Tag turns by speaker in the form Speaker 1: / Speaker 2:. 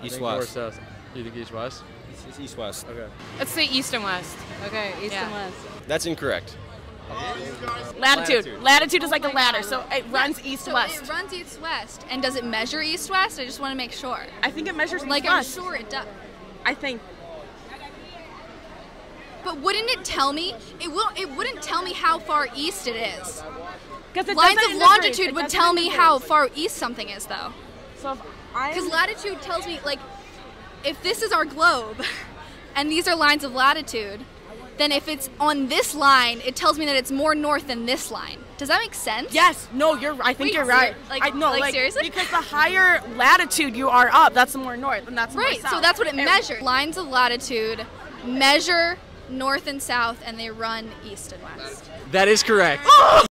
Speaker 1: I
Speaker 2: East
Speaker 1: think north,
Speaker 2: west.
Speaker 1: south. You think east west?
Speaker 2: It's, it's east west.
Speaker 1: Okay.
Speaker 3: Let's say east and west.
Speaker 4: Okay, east
Speaker 3: Yeah.
Speaker 4: and west.
Speaker 2: That's incorrect.
Speaker 5: Latitude. Latitude is like a ladder, so it runs east
Speaker 6: So
Speaker 5: west.
Speaker 6: it runs east west, and does it measure east west? I just want to make sure.
Speaker 5: I think it measures
Speaker 6: Like
Speaker 5: east
Speaker 6: I'm
Speaker 5: west.
Speaker 6: sure it does.
Speaker 5: I think.
Speaker 6: But wouldn't it tell me? It will. It wouldn't tell me how far east it is.
Speaker 5: Because
Speaker 6: Lines of longitude would tell me how far east something is, though.
Speaker 5: So if I'm
Speaker 6: Because latitude tells me, like, if this is our globe, and these are lines of latitude, then if it's on this line, it tells me that it's more north than this line. Does that make sense?
Speaker 5: Yes, no, you're. I think
Speaker 6: Wait,
Speaker 5: you're right.
Speaker 6: like-
Speaker 5: I, no,
Speaker 6: like, seriously?
Speaker 5: because the higher latitude you are up, that's the more north, and that's the more
Speaker 6: Right. So that's what it measures. Lines of latitude measure north and south, and they run east and west.
Speaker 1: That is correct. Oh!